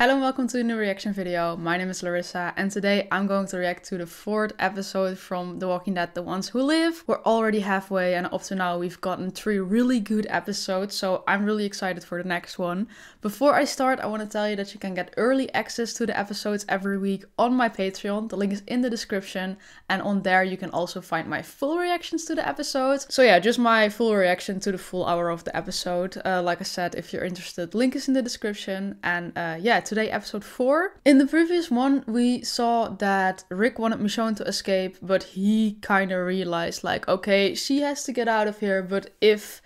Hello and welcome to a new reaction video. My name is Larissa and today I'm going to react to the fourth episode from The Walking Dead The Ones Who Live. We're already halfway and up to now we've gotten three really good episodes so I'm really excited for the next one. Before I start I want to tell you that you can get early access to the episodes every week on my Patreon. The link is in the description and on there you can also find my full reactions to the episodes. So yeah, just my full reaction to the full hour of the episode. Uh, like I said, if you're interested, link is in the description and uh, yeah, today, episode 4. In the previous one, we saw that Rick wanted Michonne to escape, but he kind of realized, like, okay, she has to get out of here, but if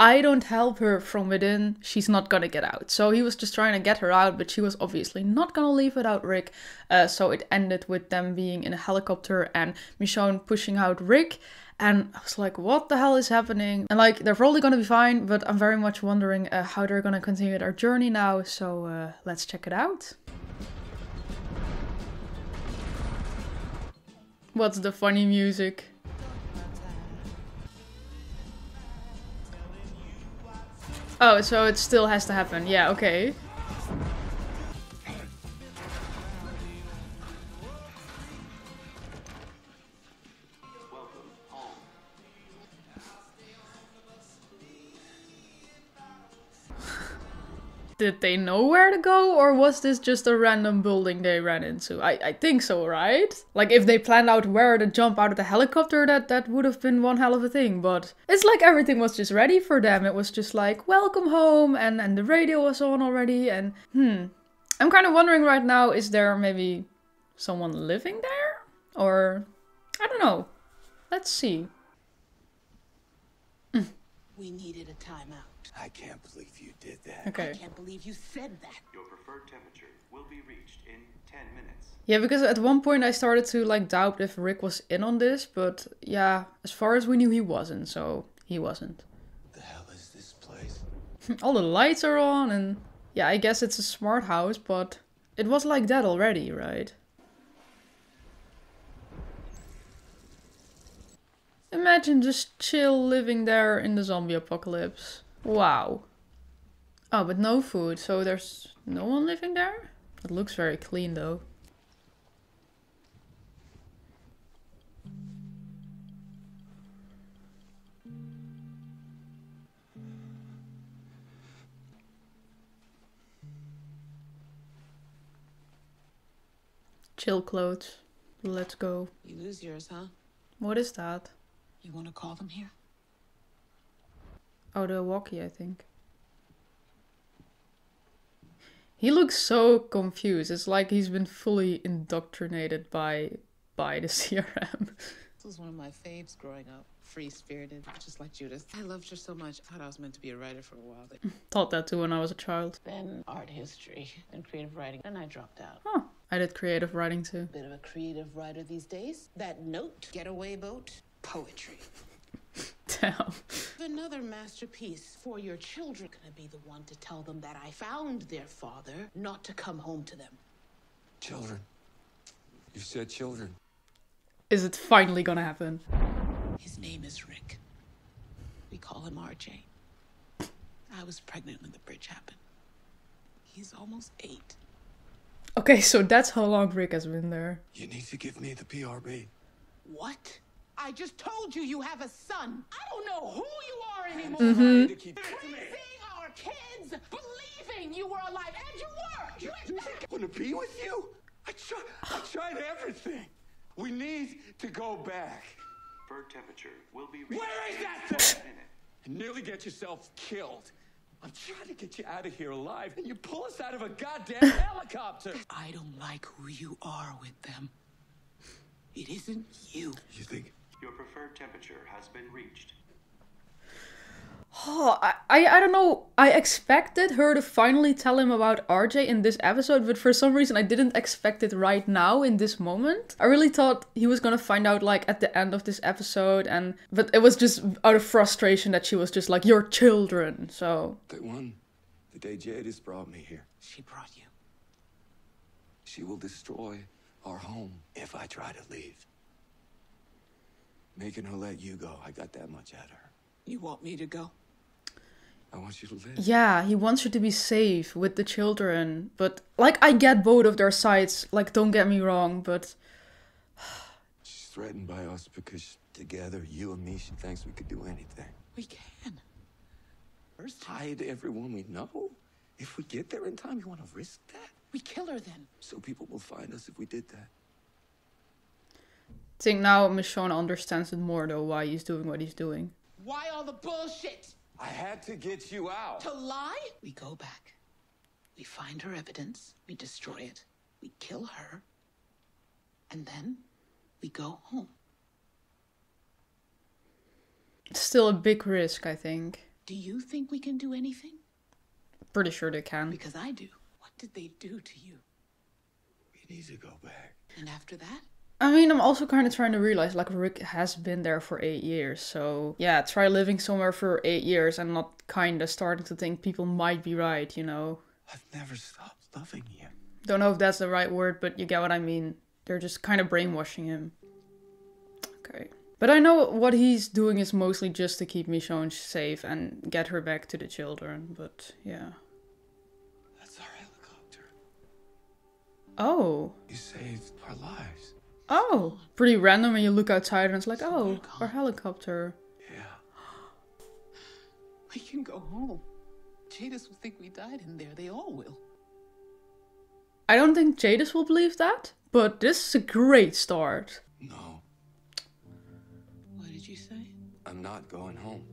I don't help her from within, she's not gonna get out. So he was just trying to get her out, but she was obviously not gonna leave without Rick. Uh, so it ended with them being in a helicopter and Michonne pushing out Rick. And I was like, what the hell is happening? And like, they're probably gonna be fine, but I'm very much wondering uh, how they're gonna continue their journey now. So uh, let's check it out. What's the funny music? Oh, so it still has to happen. Yeah, okay. Did they know where to go or was this just a random building they ran into? I, I think so, right? Like if they planned out where to jump out of the helicopter, that, that would have been one hell of a thing. But it's like everything was just ready for them. It was just like, welcome home and, and the radio was on already and hmm. I'm kind of wondering right now, is there maybe someone living there? Or I don't know. Let's see. We needed a timeout. I can't believe you did that. Okay. I can't believe you said that. Your preferred temperature will be reached in 10 minutes. Yeah, because at one point I started to like doubt if Rick was in on this, but yeah, as far as we knew, he wasn't, so he wasn't. The hell is this place? All the lights are on, and yeah, I guess it's a smart house, but it was like that already, right? Imagine just chill living there in the zombie apocalypse. Wow. Oh, but no food, so there's no one living there? It looks very clean though. Chill clothes. Let's go. You lose yours, huh? What is that? You want to call them here? Oh, the walkie, I think. He looks so confused. It's like he's been fully indoctrinated by by the CRM. This was one of my faves growing up. Free spirited, just like Judith. I loved her so much. I thought I was meant to be a writer for a while. Thought that too when I was a child. Then art history and creative writing. And I dropped out. Huh. I did creative writing too. Bit of a creative writer these days. That note, getaway boat, poetry. Damn. Another masterpiece for your children. Gonna be the one to tell them that I found their father, not to come home to them. Children. You said children. Is it finally gonna happen? His name is Rick. We call him RJ. I was pregnant when the bridge happened. He's almost eight. Okay, so that's how long Rick has been there. You need to give me the PRB. What? I just told you you have a son. I don't know who you are anymore. Mm-hmm. To keep Raising our kids, believing you were alive, and you were. You think I want to be with you? I tried. I tried everything. We need to go back. Bird temperature will be Where is that thing? And nearly get yourself killed. I'm trying to get you out of here alive, and you pull us out of a goddamn helicopter. I don't like who you are with them. It isn't you. You think? Your preferred temperature has been reached. Oh, I, I, I don't know. I expected her to finally tell him about RJ in this episode, but for some reason I didn't expect it right now in this moment. I really thought he was gonna find out like at the end of this episode, and but it was just out of frustration that she was just like, "Your children." So Day one, the day Jadis brought me here. She brought you. She will destroy our home if I try to leave. Making her let you go, I got that much at her. You want me to go? I want you to live. Yeah, he wants her to be safe with the children. But, like, I get both of their sides. Like, don't get me wrong, but. She's threatened by us because together, you and me, she thinks we could do anything. We can. First, Hide everyone we know. If we get there in time, you want to risk that? we kill her then. So people will find us if we did that. I think now Michonne understands it more, though, why he's doing what he's doing. Why all the bullshit? I had to get you out. To lie? We go back. We find her evidence. We destroy it. We kill her. And then we go home. It's still a big risk, I think. Do you think we can do anything? Pretty sure they can. Because I do. What did they do to you? We need to go back. And after that? I mean, I'm also kind of trying to realize, like, Rick has been there for eight years. So, yeah, try living somewhere for eight years and not kind of starting to think people might be right, you know? I've never stopped loving you. Don't know if that's the right word, but you get what I mean. They're just kind of brainwashing him. Okay. But I know what he's doing is mostly just to keep Michonne safe and get her back to the children, but yeah. That's our helicopter. Oh. You saved our lives. Oh. Pretty random when you look outside and it's like, oh, our helicopter. Yeah. We can go home. Jadis will think we died in there. They all will. I don't think Jadis will believe that, but this is a great start. No, What did you say? I'm not going home.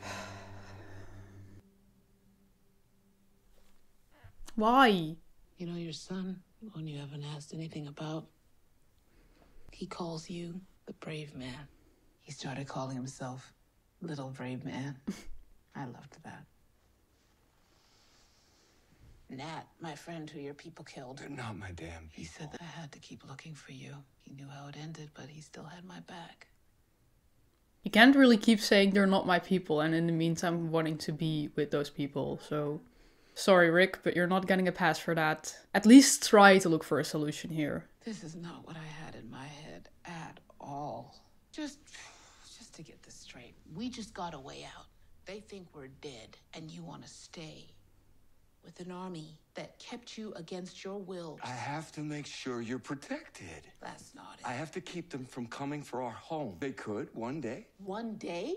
Why? You know your son, the one you haven't asked anything about? He calls you the brave man. He started calling himself Little Brave Man. I loved that. Nat, my friend who your people killed, They're not my damn he said that I had to keep looking for you. He knew how it ended, but he still had my back. You can't really keep saying they're not my people and in the meantime wanting to be with those people, so. Sorry, Rick, but you're not getting a pass for that. At least try to look for a solution here. This is not what I had in my head at all. Just just to get this straight. We just got a way out. They think we're dead and you want to stay with an army that kept you against your will. I have to make sure you're protected. That's not it. I have to keep them from coming for our home. They could one day. One day?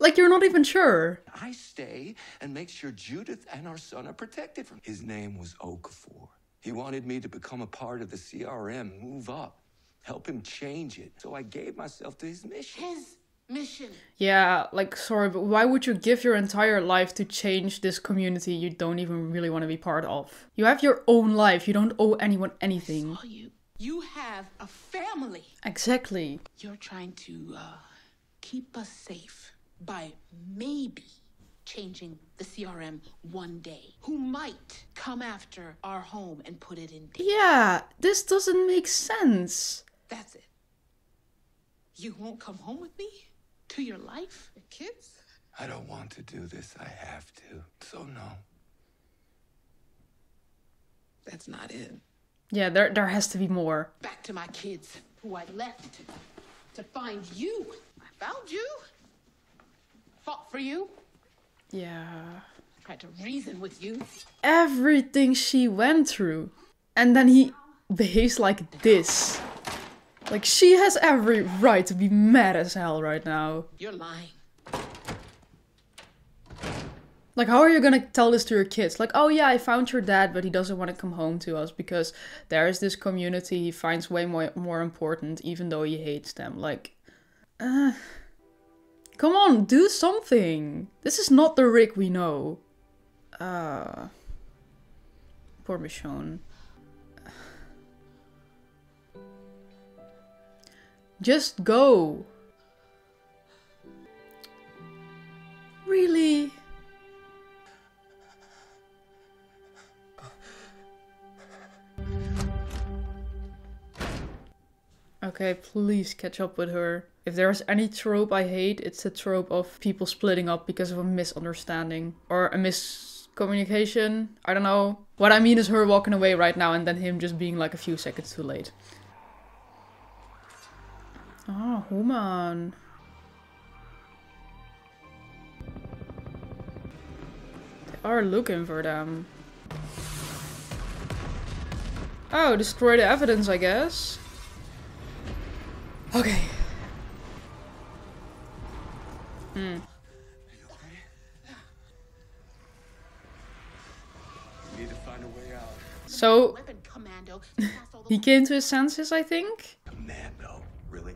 Like, you're not even sure. I stay and make sure Judith and our son are protected from. His name was Okafor. He wanted me to become a part of the CRM, move up, help him change it. So I gave myself to his mission. His mission. Yeah, like, sorry, but why would you give your entire life to change this community you don't even really want to be part of? You have your own life, you don't owe anyone anything. Saw you. You have a family. Exactly. You're trying to uh, keep us safe by maybe changing the CRM one day. Who might come after our home and put it in danger. Yeah, this doesn't make sense. That's it. You won't come home with me? To your life? Your kids? I don't want to do this. I have to. So no. That's not it. Yeah, there there has to be more. Back to my kids, who I left to find you. I found you. Fought for you. Yeah. Tried to reason with you. Everything she went through. And then he behaves like this. Like she has every right to be mad as hell right now. You're lying. Like, how are you gonna tell this to your kids? Like, oh yeah, I found your dad, but he doesn't want to come home to us because there is this community he finds way more more important, even though he hates them. Like, uh, come on, do something. This is not the Rick we know. Uh, poor Michonne. Just go. Really? Okay, please catch up with her. If there's any trope I hate, it's the trope of people splitting up because of a misunderstanding or a miscommunication. I don't know. What I mean is her walking away right now and then him just being like a few seconds too late. Ah, oh, Human. They are looking for them. Oh, destroy the evidence, I guess. Okay. Hmm. We need to find a way out. So, Weapon commando. Past all the he came to his senses, I think? Commando, really?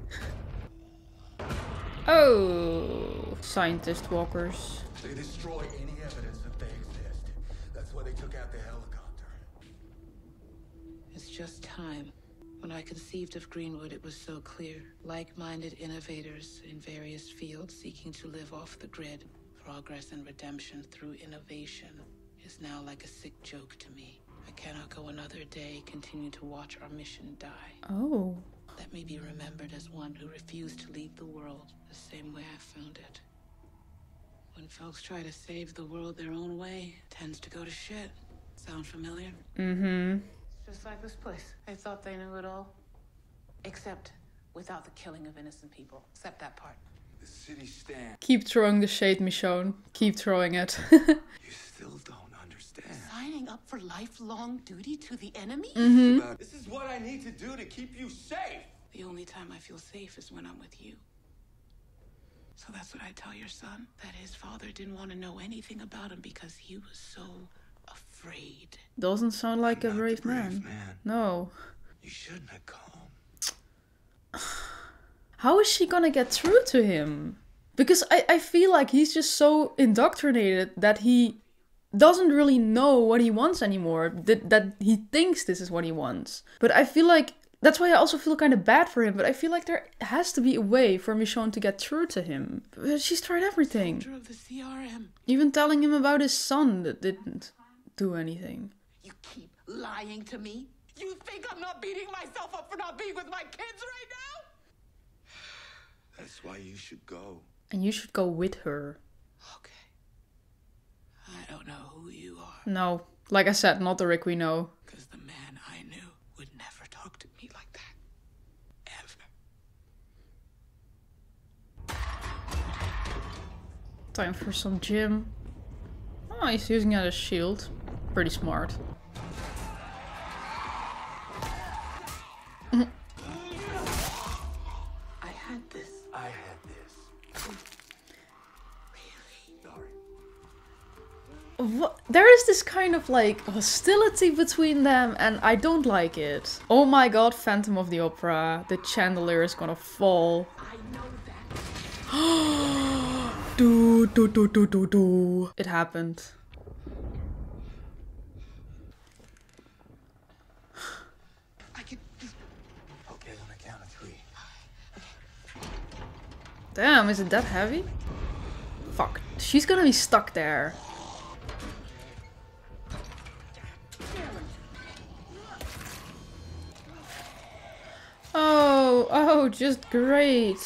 Oh, scientist walkers. They destroy any evidence that they exist. That's why they took out the helicopter. It's just time. When I conceived of Greenwood, it was so clear. Like minded innovators in various fields seeking to live off the grid. Progress and redemption through innovation is now like a sick joke to me. I cannot go another day continue to watch our mission die. Oh. Let me be remembered as one who refused to leave the world the same way I found it. When folks try to save the world their own way, it tends to go to shit. Sound familiar? Mm-hmm. Just like this place. They thought they knew it all. Except without the killing of innocent people. Except that part. The city stands. Keep throwing the shade, Michonne. Keep throwing it. You still don't understand. Signing up for lifelong duty to the enemy? Mm-hmm. About- This is what I need to do to keep you safe. The only time I feel safe is when I'm with you. So that's what I tell your son. That his father didn't want to know anything about him because he was so afraid. Doesn't sound like a brave man. man. No. You shouldn't have come. How is she gonna get through to him? Because I, I feel like he's just so indoctrinated that he doesn't really know what he wants anymore. That, that he thinks this is what he wants. But I feel like that's why I also feel kind of bad for him. But I feel like there has to be a way for Michonne to get through to him. She's tried everything. Of the CRM. Even telling him about his son that didn't do anything. You keep lying to me? You think I'm not beating myself up for not being with my kids right now? That's why you should go. And you should go with her. Okay. I don't know who you are, No, like I said, not the Rick we know. because the man I knew would never talk to me like that. Ever. Time for some gym. Oh, he's using it as a shield. Pretty smart. I had this. I had this. Sorry. What? There is this kind of like hostility between them, and I don't like it. Oh my god, Phantom of the Opera. The chandelier is gonna fall. I know that. Do, do, do, do, do, do. It happened. I could. Okay, on the count of three. Damn, is it that heavy? Fuck. She's gonna be stuck there. Oh, oh, just great.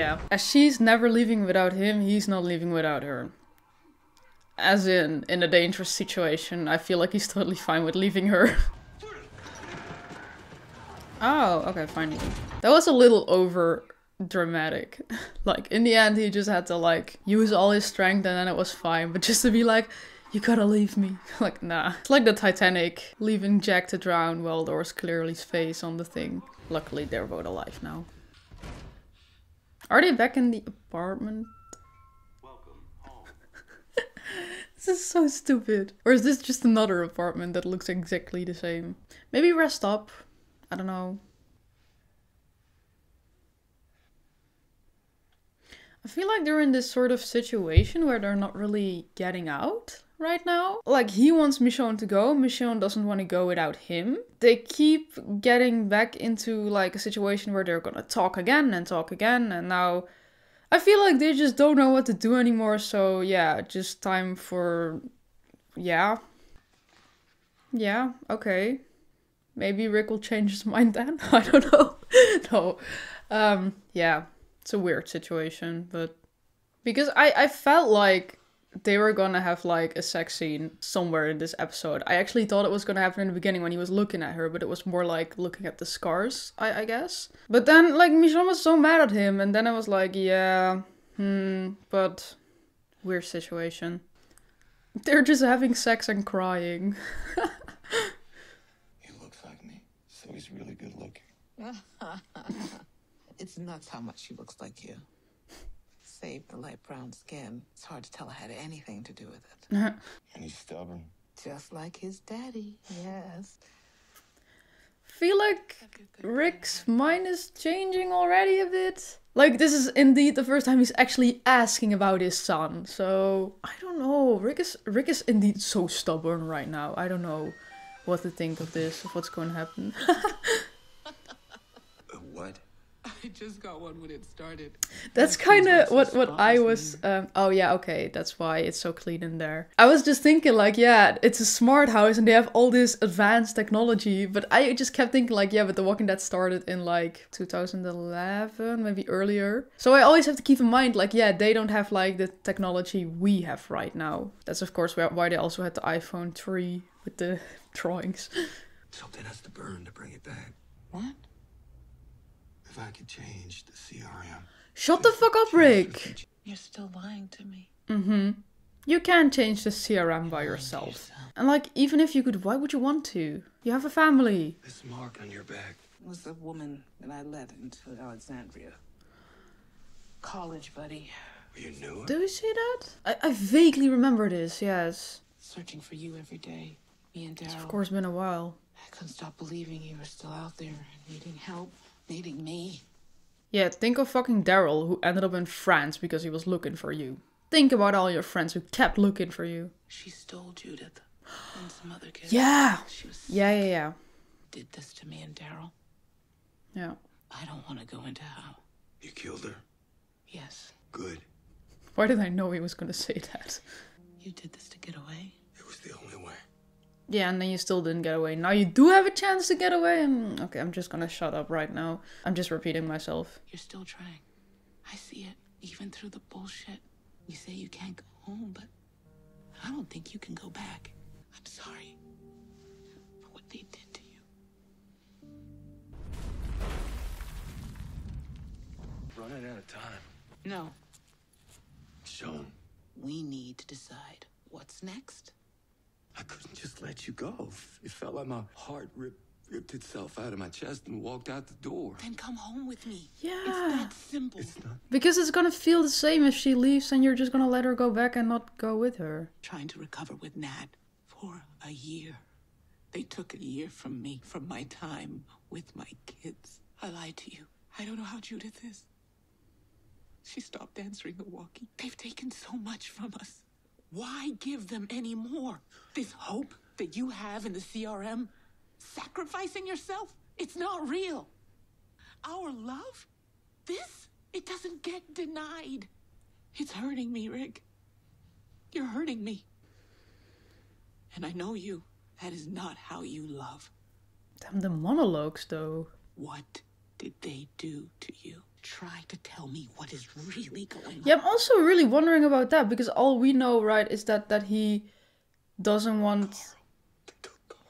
Yeah. As she's never leaving without him, he's not leaving without her. As in, in a dangerous situation, I feel like he's totally fine with leaving her. oh, okay, finally. That was a little over dramatic. like, in the end, he just had to, like, use all his strength and then it was fine. But just to be like, you gotta leave me. like, nah. It's like the Titanic, leaving Jack to drown while there was clearly space on the thing. Luckily, they're both alive now. Are they back in the apartment? Welcome home. This is so stupid. Or is this just another apartment that looks exactly the same? Maybe rest up. I don't know. I feel like they're in this sort of situation where they're not really getting out right now. Like he wants Michonne to go, Michonne doesn't want to go without him. They keep getting back into like a situation where they're gonna talk again and talk again, and now I feel like they just don't know what to do anymore, so yeah, just time for. Yeah. Yeah, okay. Maybe Rick will change his mind then? I don't know. no. Um, yeah, it's a weird situation, but. Because I, I felt like they were gonna have like a sex scene somewhere in this episode. I actually thought it was gonna happen in the beginning when he was looking at her, but it was more like looking at the scars, I, I guess. But then, like, Michonne was so mad at him, and then I was like, yeah, hmm, but weird situation. They're just having sex and crying. He looks like me, so he's really good looking. It's nuts how much he looks like you. Save the light brown skin. It's hard to tell I had anything to do with it. And he's stubborn. Just like his daddy, yes. feel like Rick's mind is changing already a bit. Like this is indeed the first time he's actually asking about his son. So I don't know. Rick is Rick is indeed so stubborn right now. I don't know what to think of this, of what's going to happen. I just got one when it started. That's kind of what what I was. Um, oh yeah, okay, that's why it's so clean in there. I was just thinking like, yeah, it's a smart house and they have all this advanced technology, but I just kept thinking like, yeah, but The Walking Dead started in like 2011, maybe earlier. So I always have to keep in mind like, yeah, they don't have like the technology we have right now. That's of course why- why they also had the iPhone 3 with the drawings. Something has to burn to bring it back. What? If I could change the CRM. Shut the fuck up, Rick. You're still lying to me. Mm-hmm. You can't change the CRM by yourself. And like, even if you could, why would you want to? You have a family. This mark on your back. Was the woman that I led into Alexandria. College buddy. You knew it? Do you see that? I, I vaguely remember this, yes. Searching for you every day. Me and It's Daryl. of course been a while. I couldn't stop believing you were still out there, needing help, needing me. Yeah, think of fucking Daryl who ended up in France because he was looking for you. Think about all your friends who kept looking for you. She stole Judith and some other kids. Yeah. She was sick. Yeah, yeah, yeah. did this to me and Daryl. Yeah. I don't want to go into how. You killed her. Yes, Good. Why did I know he was gonna say that? you did this to get away. It was the only way. Yeah, and then you still didn't get away. Now you do have a chance to get away, and okay, I'm just gonna shut up right now. I'm just repeating myself. You're still trying. I see it, even through the bullshit. You say you can't go home, but I don't think you can go back. I'm sorry for what they did to you. Running out of time. No, Sean, we need to decide what's next. I couldn't just let you go. It felt like my heart ripped, ripped itself out of my chest and walked out the door. Then come home with me. Yeah. It's that simple. It's not. Because it's gonna feel the same if she leaves and you're just gonna let her go back and not go with her. Trying to recover with Nat for a year. They took a year from me, from my time with my kids. I lied to you. I don't know how Judith is. She stopped answering the walkie. They've taken so much from us. Why give them any more? This hope that you have in the CRM, sacrificing yourself, it's not real. Our love, this, it doesn't get denied. It's hurting me, Rick. You're hurting me. And I know you. That is not how you love. Damn the monologues though. What did they do to you? Try to tell me what is really going on. Yeah, I'm also really wondering about that because all we know, right, is that that he doesn't want Carl.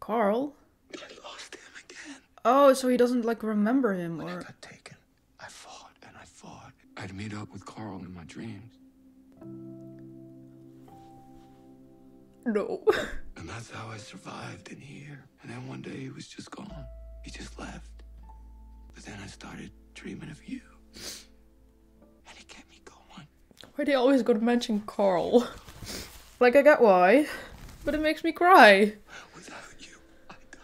Carl. I lost him again. Oh, so he doesn't like remember him When I or got taken, I fought and I fought. I'd meet up with Carl in my dreams. no. And that's how I survived in here. And then one day he was just gone. He just left. But then I started dreaming of you. And it kept me going. Why they always go to mention Carl? like I get why, but it makes me cry. Without you, I die.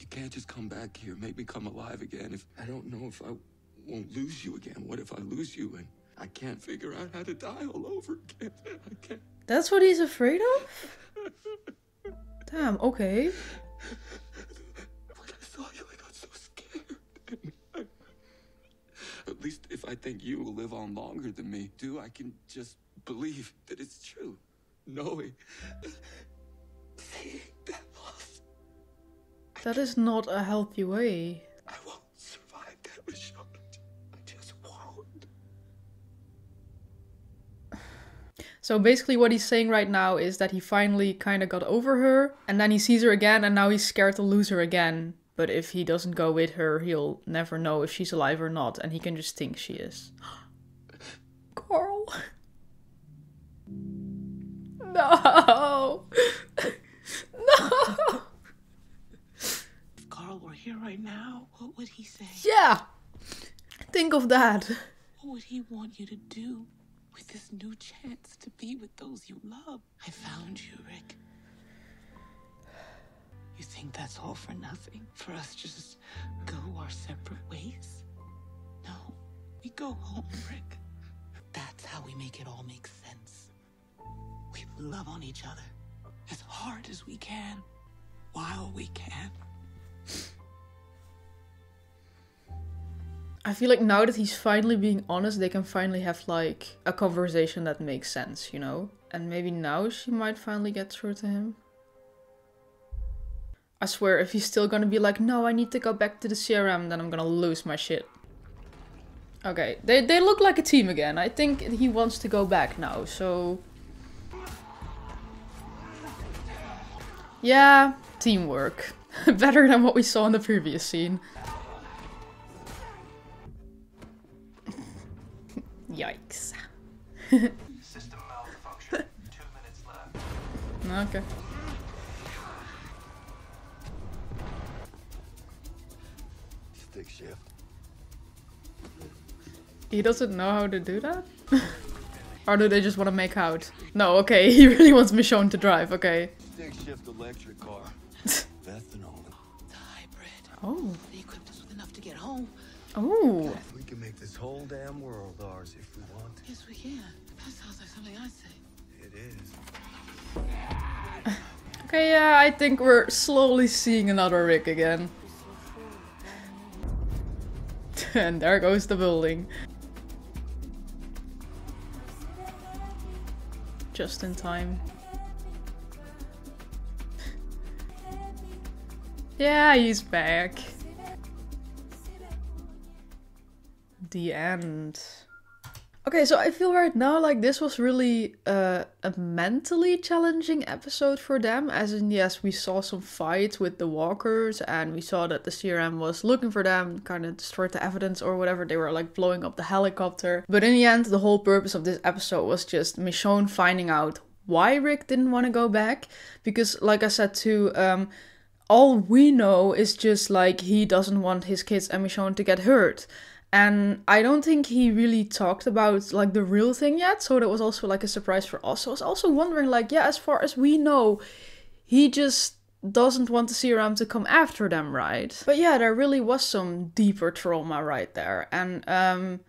You can't just come back here, make me come alive again. If I don't know if I won't lose you again. What if I lose you and I can't figure out how to die all over again? I can't. That's what he's afraid of? Damn, okay. When I saw you, I got so scared. And I- At least if I think you will live on longer than me, do I can just believe that it's true. Knowing, seeing that loss, That is not a healthy way. I won't survive that, Michonne. I just won't. So basically, what he's saying right now is that he finally kind of got over her, and then he sees her again, and now he's scared to lose her again. But if he doesn't go with her, he'll never know if she's alive or not, and he can just think she is. Carl. No. no. If Carl were here right now, what would he say? Yeah. Think of that. What would he want you to do with this new chance to be with those you love? I found you, Rick. You think that's all for nothing? For us to just go our separate ways? No, we go home, Rick. That's how we make it all make sense. We love on each other as hard as we can, while we can. I feel like now that he's finally being honest, they can finally have like a conversation that makes sense, you know? And maybe now she might finally get through to him. I swear, if he's still gonna be like, no, I need to go back to the CRM, then I'm gonna lose my shit. Okay, they, they look like a team again. I think he wants to go back now, so... Yeah, teamwork. Better than what we saw in the previous scene. Yikes. System malfunction. Two minutes left. Okay. He doesn't know how to do that? or do they just want to make out? No, okay, he really wants Michonne to drive, okay. Stick shift electric car. Ethanol. The hybrid. Oh. They equipped us with enough to get home. Oh. We can make this whole damn world ours if we want. Yes, we can. That sounds like something I say. It is. Okay, yeah, I think we're slowly seeing another Rick again. and there goes the building. Just in time. yeah, he's back. The end. Okay, so I feel right now like this was really uh, a mentally challenging episode for them. As in, yes, we saw some fights with the walkers, and we saw that the CRM was looking for them, kind of destroyed the evidence or whatever. They were like blowing up the helicopter. But in the end, the whole purpose of this episode was just Michonne finding out why Rick didn't want to go back. Because, like I said too, um, all we know is just like he doesn't want his kids and Michonne to get hurt. And I don't think he really talked about like the real thing yet, so that was also like a surprise for us. So I was also wondering, like, yeah, as far as we know, he just doesn't want the CRM to come after them, right? But yeah, there really was some deeper trauma right there. And um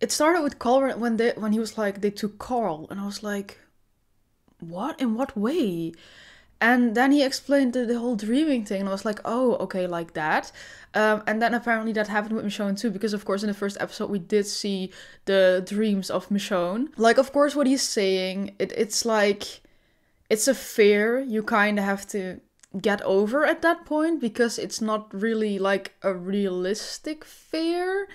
it started with Carl when they when he was like they took Carl and I was like, What? In what way? And then he explained the, the whole dreaming thing, and I was like, oh, okay, like that. Um, and then apparently that happened with Michonne too, because of course in the first episode we did see the dreams of Michonne. Like, of course, what he's saying, it, it's like, it's a fear you kind of have to get over at that point, because it's not really like a realistic fear.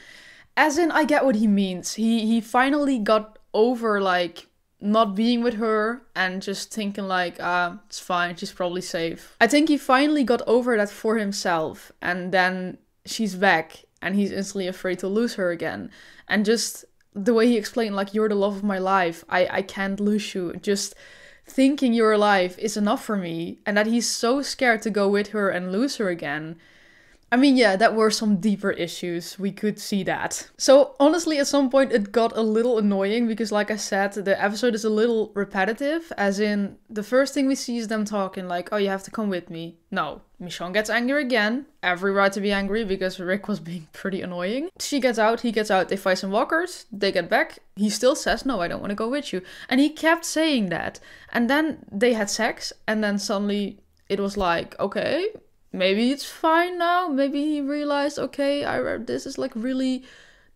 As in, I get what he means. He he finally got over like not being with her and just thinking like ah it's fine she's probably safe. I think he finally got over that for himself and then she's back and he's instantly afraid to lose her again. And just the way he explained like you're the love of my life i i can't lose you. Just thinking you're alive is enough for me and that he's so scared to go with her and lose her again I mean, yeah, that were some deeper issues. We could see that. So, honestly, at some point it got a little annoying because, like I said, the episode is a little repetitive. As in, the first thing we see is them talking, like, oh, you have to come with me. No. Michonne gets angry again. Every right to be angry because Rick was being pretty annoying. She gets out, he gets out, they fight some walkers, they get back. He still says, no, I don't want to go with you. And he kept saying that. And then they had sex, and then suddenly it was like, okay, maybe it's fine now. Maybe he realized, okay, I this is like really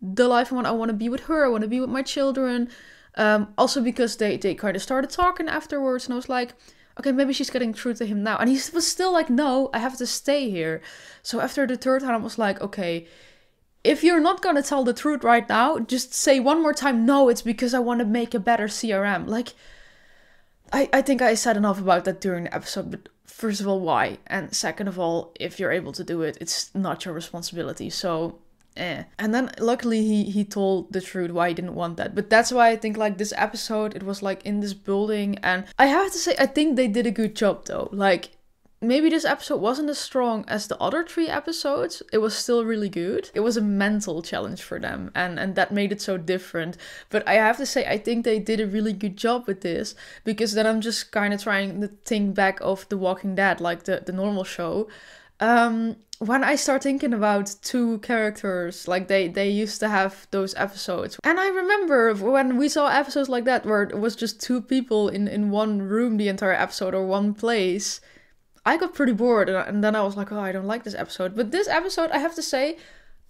the life I want. I want to be with her. I want to be with my children. Um, also because they they kind of started talking afterwards, and I was like, okay, maybe she's getting through to him now. And he was still like, no, I have to stay here. So after the third time, I was like, okay, if you're not gonna tell the truth right now, just say one more time, no, it's because I want to make a better CRM. Like, I, I think I said enough about that during the episode, but first of all, why? And second of all, if you're able to do it, it's not your responsibility. So, eh. And then luckily he, he told the truth why he didn't want that. But that's why I think like this episode, it was like in this building. And I have to say, I think they did a good job though. Like, maybe this episode wasn't as strong as the other three episodes. It was still really good. It was a mental challenge for them and and that made it so different. But i have to say i think they did a really good job with this because then i'm just kind of trying to think back of the walking dead like the the normal show. Um when I start thinking about two characters, like they they used to have those episodes, and I remember when we saw episodes like that where it was just two people in in one room the entire episode or one place, I got pretty bored, and then I was like, oh, I don't like this episode. But this episode, I have to say,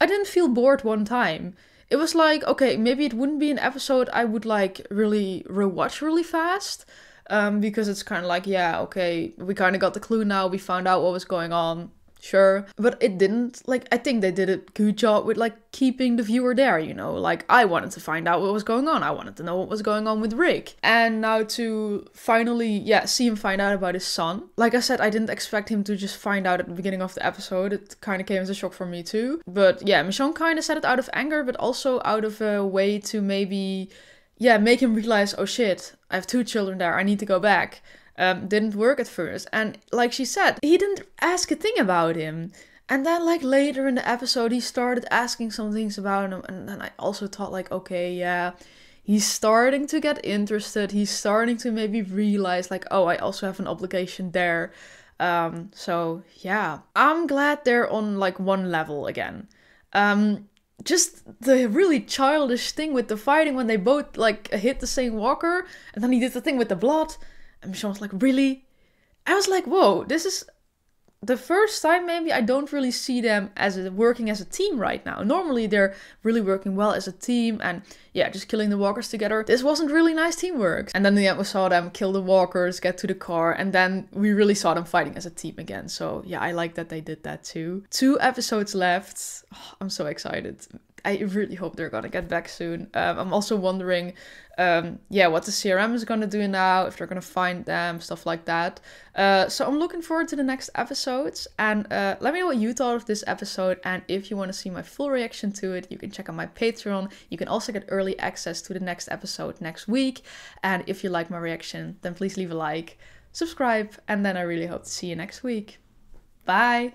I didn't feel bored one time. It was like, okay, maybe it wouldn't be an episode I would like really rewatch really fast. Um, because it's kind of like, yeah, okay, we kind of got the clue now. We found out what was going on sure but it didn't like i think they did a good job with like keeping the viewer there you know? Like i wanted to find out what was going on. I wanted to know what was going on with rick. And now to finally yeah see him find out about his son. Like i said i didn't expect him to just find out at the beginning of the episode. It kind of came as a shock for me too. But yeah michonne kind of said it out of anger but also out of a way to maybe yeah make him realize oh shit i have two children there. I need to go back um, didn't work at first. And like she said, he didn't ask a thing about him. And then, like later in the episode, he started asking some things about him. And then I also thought, like, okay, yeah, he's starting to get interested. He's starting to maybe realize, like, oh, I also have an obligation there. Um, so yeah, I'm glad they're on like one level again. Um, just the really childish thing with the fighting when they both like hit the same walker, and then he did the thing with the blood. And Michonne was like, Really? I was like, Whoa, this is the first time maybe I don't really see them as a, working as a team right now. Normally they're really working well as a team and yeah, just killing the walkers together. This wasn't really nice teamwork. And then we saw them kill the walkers, get to the car, and then we really saw them fighting as a team again. So yeah, I like that they did that too. Two episodes left. Oh, I'm so excited. I really hope they're gonna get back soon. Um, I'm also wondering, um, yeah, what the CRM is gonna do now, if they're gonna find them, stuff like that. Uh, so I'm looking forward to the next episodes, and uh, let me know what you thought of this episode. And if you want to see my full reaction to it, you can check out my Patreon. You can also get early access to the next episode next week. And if you like my reaction, then please leave a like, subscribe, and then I really hope to see you next week. Bye.